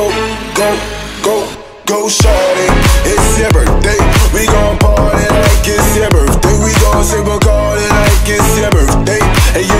go, go, go, go, shorty. It's your birthday, we gon' party like it's your birthday. We gon' sip Bacardi like it's your birthday. And you